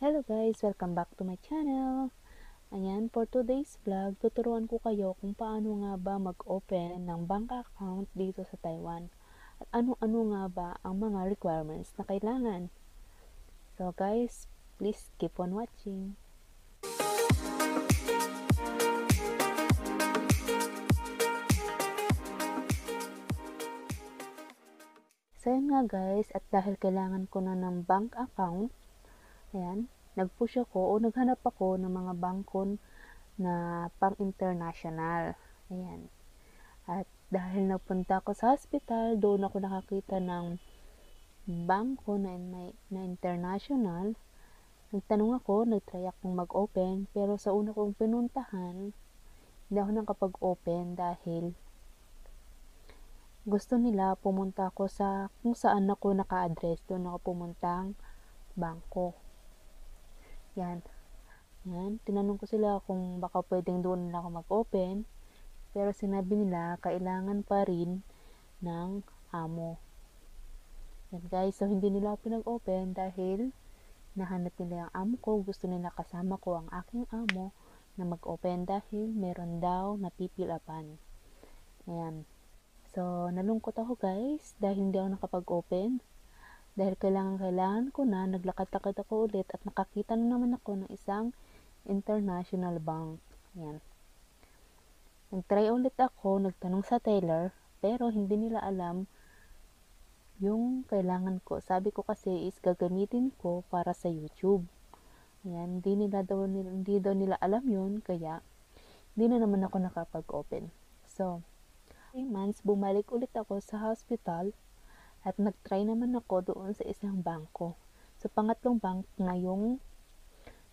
Hello guys! Welcome back to my channel! Ayan, for today's vlog, tuturuan ko kayo kung paano nga ba mag-open ng bank account dito sa Taiwan. At ano-ano nga ba ang mga requirements na kailangan. So guys, please keep on watching. So yun nga guys, at dahil kailangan ko na ng bank account, ayan, nag-push ako o naghanap ako ng mga bangkon na pang-international. Ayan. At dahil nagpunta ako sa hospital, doon ako nakakita ng bangko na, may, na international. Nagtanong ako, nagtry akong mag-open, pero sa una kong pinuntahan, hindi ako nakapag-open dahil gusto nila pumunta ako sa kung saan ako naka-address. Doon ako pumuntang bangko. Yan. Yan. Tinanong ko sila kung baka pwedeng doon na ako mag-open. Pero sinabi nila, kailangan pa rin ng amo. Yan guys. So, hindi nila ako pinag-open dahil nahanap nila ang amo ko. Gusto nila kasama ko ang aking amo na mag-open dahil meron daw napipilapan. Ayan. So, nalungkot ako guys dahil hindi ako nakapag-open. Dahil kailangan-kailangan ko na, naglakad-lakad ako ulit at nakakita na naman ako ng isang international bank. Ayan. Nag-try ulit ako, nagtanong sa teller, pero hindi nila alam yung kailangan ko. Sabi ko kasi is gagamitin ko para sa YouTube. Ayan, hindi nila daw, hindi daw nila alam yun, kaya hindi na naman ako nakapag-open. So, 3 months, bumalik ulit ako sa hospital at nag-try naman ako doon sa isang bangko. Sa pangatlong bank na yung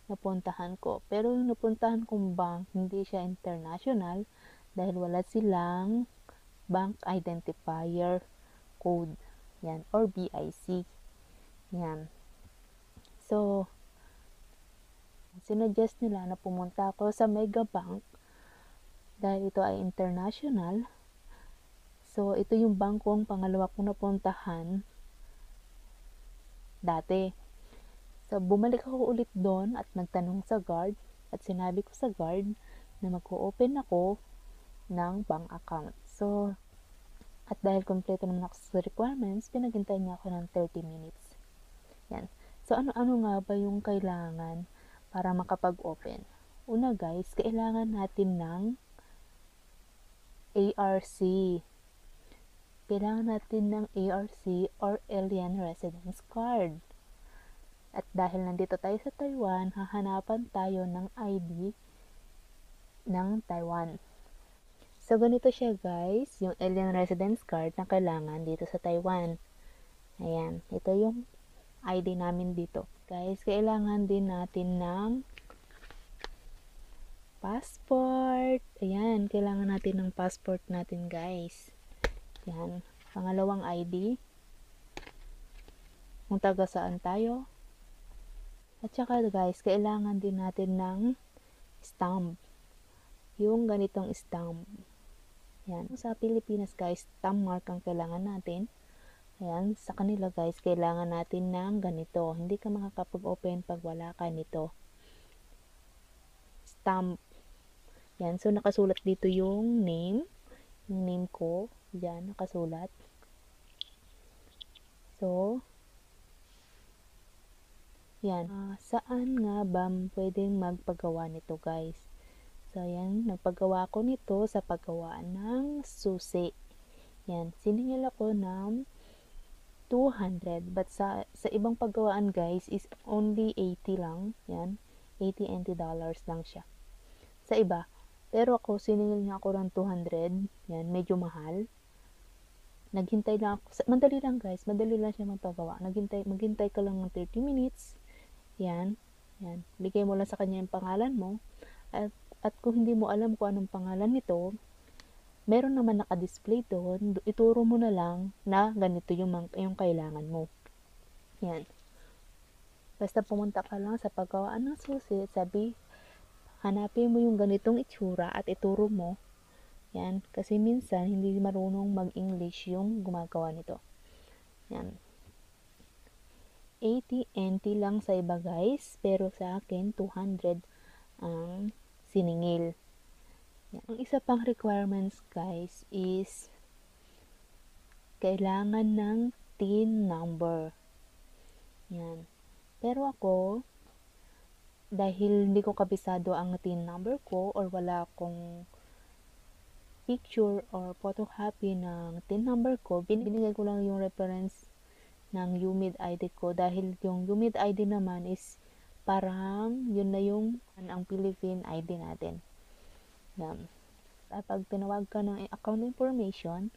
napuntahan ko. Pero yung napuntahan kong bank, hindi siya international dahil wala silang bank identifier code. Yan, or BIC. Yan. So, sinuggest nila na pumunta ako sa Mega Bank dahil ito ay international So, ito yung bangkong pangalawa kong napuntahan dati. So, bumalik ako ulit doon at nagtanong sa guard at sinabi ko sa guard na mag-open ako ng bank account. So, at dahil kompleto naman ako sa requirements, pinaghintay niya ako ng 30 minutes. Yan. So, ano-ano nga ba yung kailangan para makapag-open? Una guys, kailangan natin ng ARC kailangan natin ng ARC or Alien Residence Card. At dahil nandito tayo sa Taiwan, hahanapan tayo ng ID ng Taiwan. So, ganito siya guys, yung Alien Residence Card na kailangan dito sa Taiwan. Ayan, ito yung ID namin dito. Guys, kailangan din natin ng passport. Ayan, kailangan natin ng passport natin guys. Yan. Pangalawang ID. Kung taga saan tayo. At saka guys, kailangan din natin ng stamp. Yung ganitong stamp. Yan. Sa Pilipinas guys, stamp mark ang kailangan natin. Ayan, sa kanila guys, kailangan natin ng ganito. Hindi ka makakapag-open pag wala ka nito. Stamp. Yan, so nakasulat dito yung name. Yung name ko. Diyan, nakasulat. So, yan. Uh, saan nga ba pwedeng magpagawa nito guys? So, yan. Nagpagawa ko nito sa paggawaan ng susi. Yan. Siningil ako ng 200. But sa, sa ibang paggawaan guys is only 80 lang. Yan. 80 NT dollars lang siya. Sa iba. Pero ako, siningil niya ako ng 200. Yan. Medyo mahal naghintay lang ako. Madali lang guys, madali lang siya magpagawa. Naghintay, maghintay ka lang ng 30 minutes. Yan. Yan. Bigay mo lang sa kanya yung pangalan mo. At, at kung hindi mo alam kung anong pangalan nito, meron naman naka-display doon. Ituro mo na lang na ganito yung, yung kailangan mo. Yan. Basta pumunta ka lang sa paggawaan ng susi, sabi, hanapin mo yung ganitong itsura at ituro mo yan. Kasi minsan, hindi marunong mag-English yung gumagawa nito. Yan. 80 NT lang sa iba guys, pero sa akin 200 ang siningil. Yan. Ang isa pang requirements guys is kailangan ng TIN number. Yan. Pero ako, dahil hindi ko kabisado ang TIN number ko or wala akong picture or photocopy ng TIN number ko, binigay ko lang yung reference ng UMID ID ko dahil yung UMID ID naman is parang yun na yung ang Philippine ID natin. Yan. Kapag tinawag ka ng account information,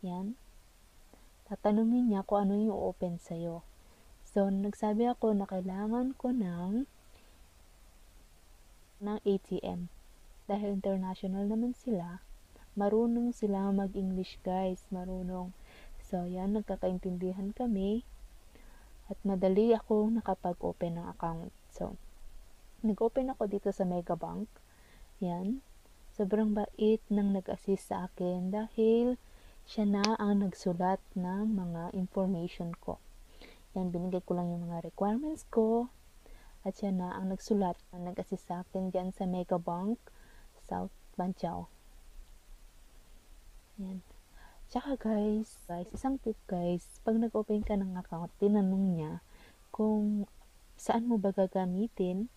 yan, tatanungin niya kung ano yung open sa'yo. So, nagsabi ako na kailangan ko ng ng ATM. Dahil international naman sila, marunong sila mag-English guys, marunong. So, yan, nagkakaintindihan kami at madali ako nakapag-open ng account. So, nag-open ako dito sa Megabank. Yan. Sobrang bait nang nag-assist sa akin dahil siya na ang nagsulat ng mga information ko. Yan, binigay ko lang yung mga requirements ko at siya na ang nagsulat, ang nag-assist sa akin dyan sa Megabank South Banchao. Yan. Tsaka guys, guys, isang tip guys, pag nag-open ka ng account, tinanong niya kung saan mo ba gagamitin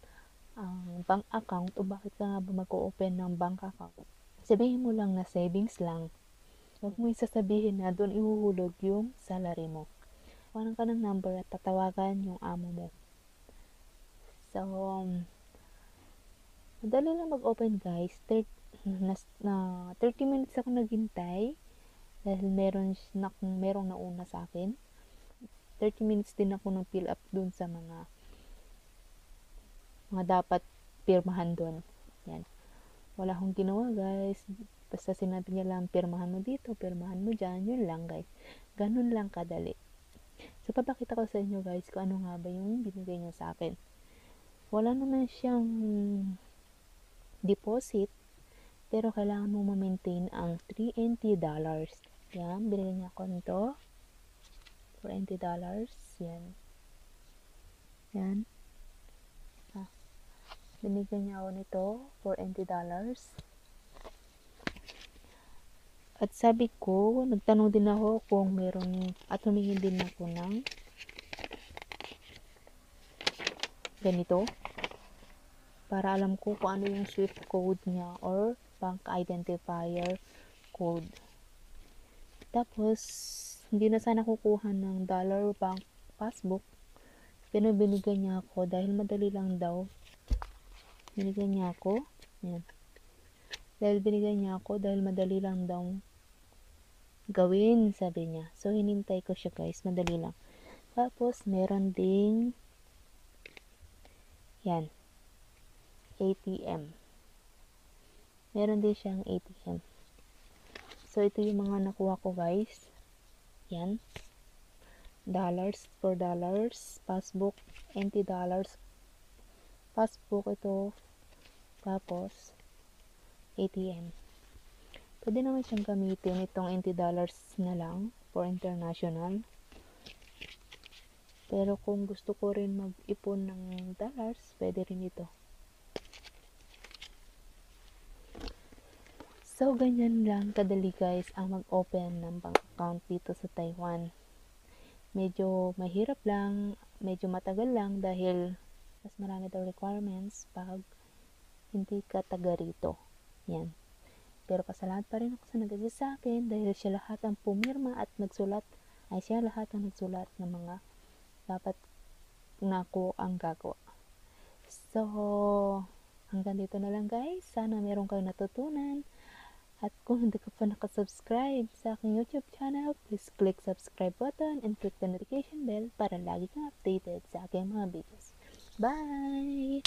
ang bank account o bakit ka nga ba mag-open ng bank account. Sabihin mo lang na savings lang. Huwag mo isasabihin na doon ihuhulog yung salary mo. Kuhanan ka ng number at tatawagan yung amo mo. So, um, madali lang mag-open guys. 30, na, na 30 minutes ako naghintay dahil meron na merong nauna sa akin. 30 minutes din ako nang fill up dun sa mga mga dapat pirmahan dun. Yan. Wala akong ginawa guys. Basta sinabi niya lang, pirmahan mo dito, pirmahan mo dyan. Yun lang guys. Ganun lang kadali. So, papakita ko sa inyo guys kung ano nga ba yung binigay niya sa akin wala naman siyang deposit pero kailangan mo ma-maintain ang 3 NT dollars. Yan, binigyan niya ako nito. 4 NT dollars. Yan. Yan. Ah, binigyan niya ako nito. 4 NT dollars. At sabi ko, nagtanong din ako kung meron, at humingi din ako ng ganito para alam ko kung ano yung SWIFT code niya or bank identifier code. Tapos, hindi na sana kukuha ng dollar bank passbook. Pero binigyan niya ako dahil madali lang daw. Binigyan niya ako. Yan. Dahil binigyan niya ako dahil madali lang daw gawin, sabi niya. So, hinintay ko siya guys. Madali lang. Tapos, meron ding yan. ATM. Meron din siyang ATM. So, ito yung mga nakuha ko guys. Yan. Dollars, for dollars, passbook, NT dollars, passbook ito, tapos, ATM. Pwede naman siyang gamitin itong NT dollars na lang for international. Pero kung gusto ko rin mag-ipon ng dollars, pwede rin ito. So, ganyan lang kadali guys ang mag-open ng bank account dito sa Taiwan. Medyo mahirap lang, medyo matagal lang dahil mas marami daw requirements pag hindi ka taga rito. Yan. Pero pasalamat pa rin ako sa nag sa akin dahil siya lahat ang pumirma at nagsulat ay siya lahat ang nagsulat ng mga dapat na ako ang gagawa. So, hanggang dito na lang guys. Sana meron kayong natutunan. At kung hindi ka pa nakasubscribe sa aking YouTube channel, please click subscribe button and click the notification bell para lagi kang updated sa aking mga videos. Bye!